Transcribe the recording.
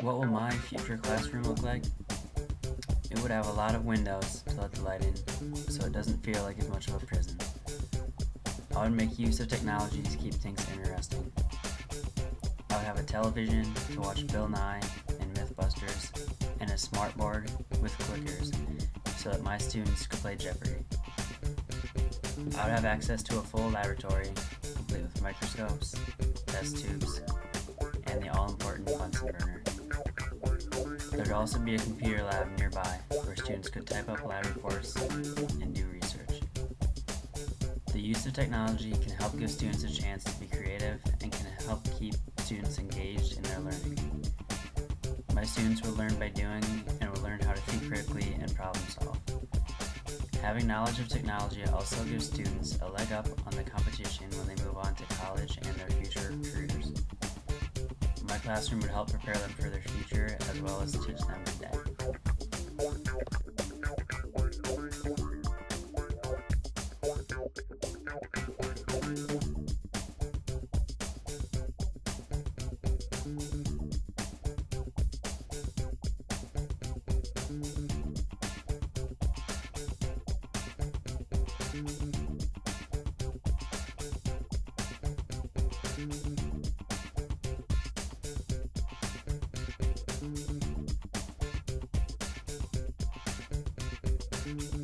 What will my future classroom look like? It would have a lot of windows to let the light in, so it doesn't feel like as much of a prison. I would make use of technology to keep things interesting. I would have a television to watch Bill Nye and Mythbusters, and a smartboard with clickers so that my students could play Jeopardy! I would have access to a full laboratory, complete with microscopes, test tubes, all-important Bunsen burner. There would also be a computer lab nearby where students could type up lab reports and do research. The use of technology can help give students a chance to be creative and can help keep students engaged in their learning. My students will learn by doing and will learn how to think critically and problem solve. Having knowledge of technology also gives students a leg up on the competition when they move on to college and their future careers my classroom would help prepare them for their future as well as teach them today. Thank Thank you.